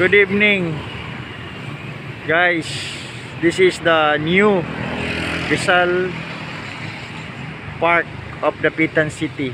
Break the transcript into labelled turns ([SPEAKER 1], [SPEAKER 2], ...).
[SPEAKER 1] Good evening. Guys, this is the new Rizal Park of the Pitan City.